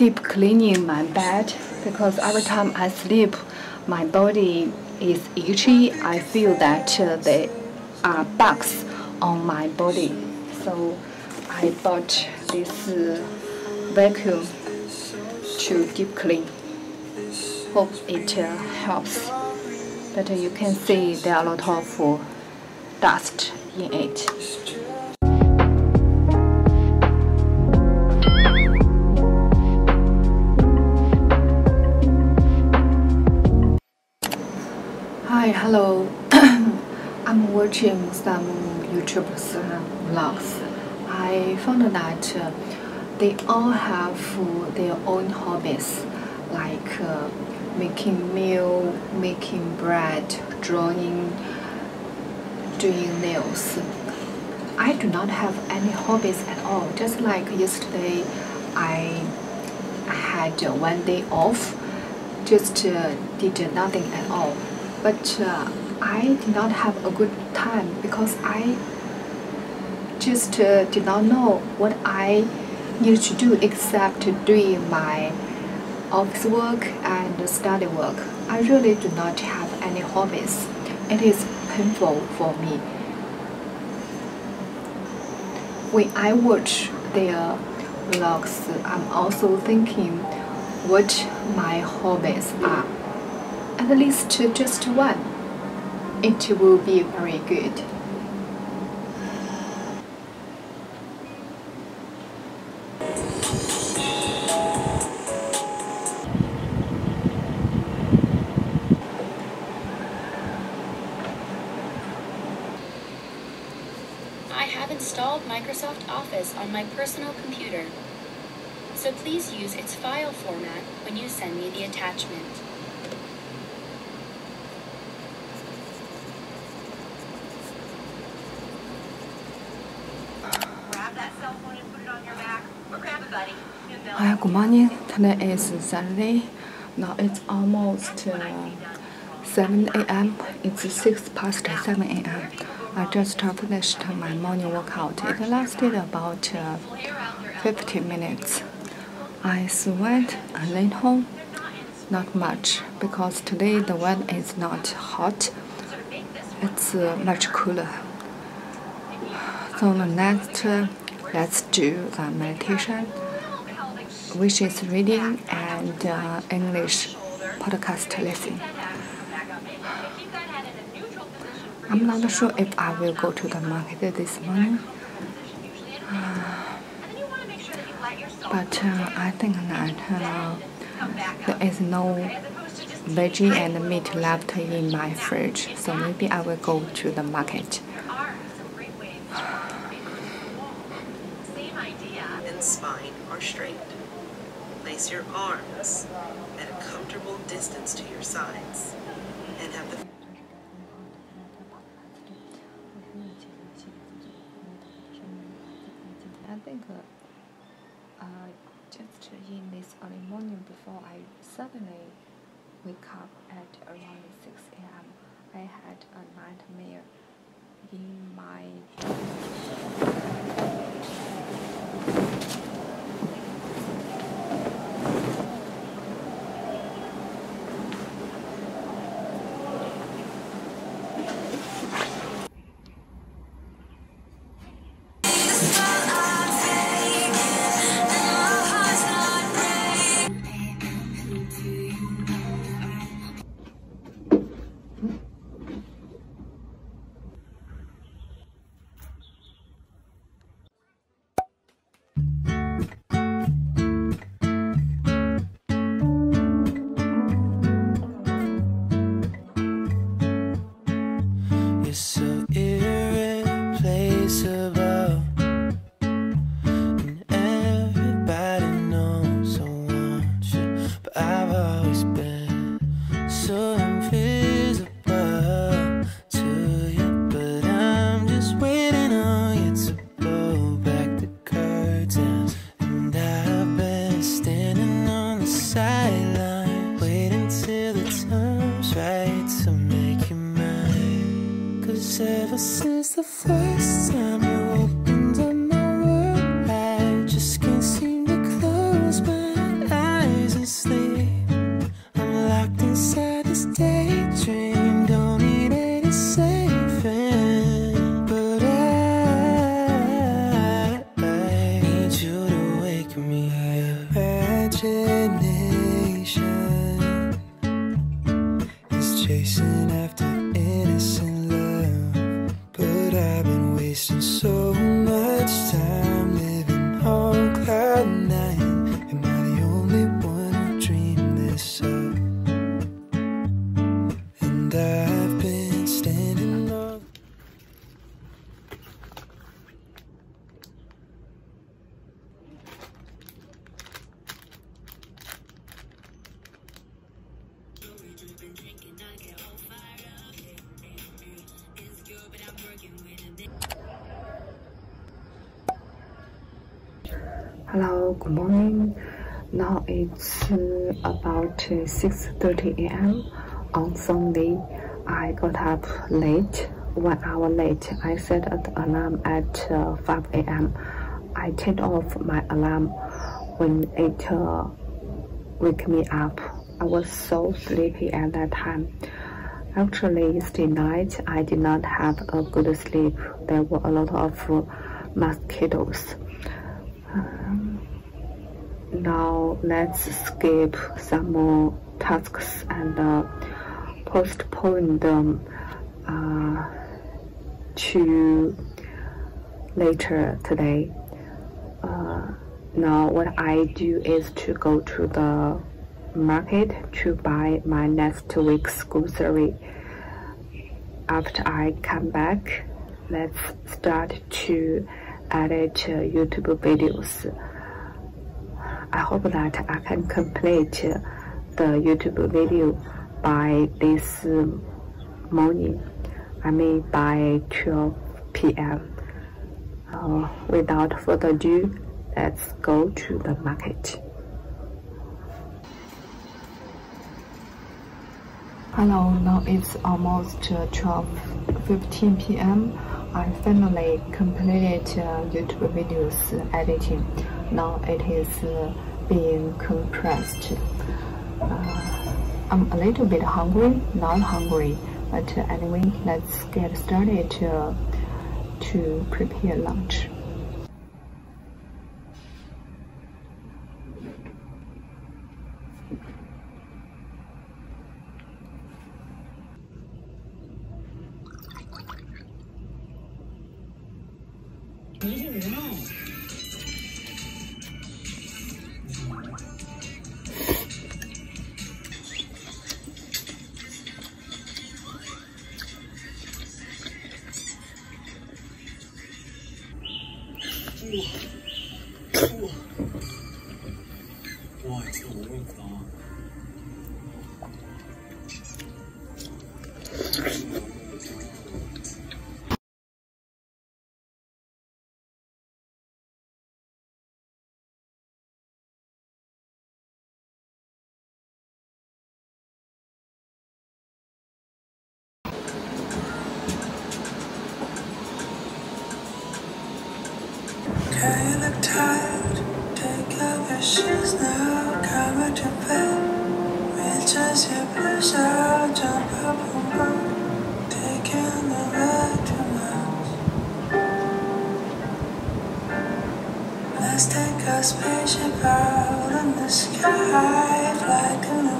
Deep cleaning my bed because every time I sleep, my body is itchy. I feel that uh, there are bugs on my body. So I bought this uh, vacuum to deep clean. Hope it uh, helps. But you can see there are a lot of uh, dust in it. Watching some YouTubers vlogs. I found that they all have their own hobbies, like making meal, making bread, drawing, doing nails. I do not have any hobbies at all. Just like yesterday, I had one day off, just uh, did nothing at all. But uh, I did not have a good time because I just uh, did not know what I needed to do except doing my office work and study work. I really do not have any hobbies. It is painful for me. When I watch their vlogs, I'm also thinking what my hobbies are. At least just one. It will be very good. I have installed Microsoft Office on my personal computer, so please use its file format when you send me the attachment. Grab that cell phone and put it on your back. Or grab a buddy. You know, Hi, good morning. Today is Saturday. Now it's almost uh, 7 a.m. It's 6 past 7 a.m. I just finished my morning workout. It lasted about uh, 50 minutes. I sweat a little, home, not much, because today the weather is not hot. It's uh, much cooler. So next, uh, let's do the meditation which is reading and uh, English podcast listening. I'm not sure if I will go to the market this morning, but uh, I think that uh, there is no veggie and meat left in my fridge, so maybe I will go to the market. Same idea. and spine are straight. Place your arms at a comfortable distance to your sides and have the I think uh, uh, just in this early morning before I suddenly wake up at around 6 a.m., I had a nightmare in my irreplaceable, Hello, good morning. Now it's uh, about 6.30 a.m. on Sunday. I got up late, one hour late. I set an alarm at uh, 5 a.m. I turned off my alarm when it uh, wake me up. I was so sleepy at that time. Actually, yesterday night I did not have a good sleep. There were a lot of mosquitoes. Um, now let's skip some more tasks and uh, postpone them uh, to later today. Uh, now what I do is to go to the market to buy my next week's grocery. After I come back, let's start to edit YouTube videos. I hope that I can complete the YouTube video by this morning. I mean by 12 p.m. Uh, without further ado, let's go to the market. Hello, now it's almost 12.15 p.m. I finally completed uh, YouTube videos editing. Now it is uh, being compressed. Uh, I'm a little bit hungry, not hungry, but anyway, let's get started uh, to prepare lunch. Ooh. Okay, you look tired. Take off your shoes now. Come to bed. You push. Jump. Taking the to. Let's take a spaceship out in the sky. Fly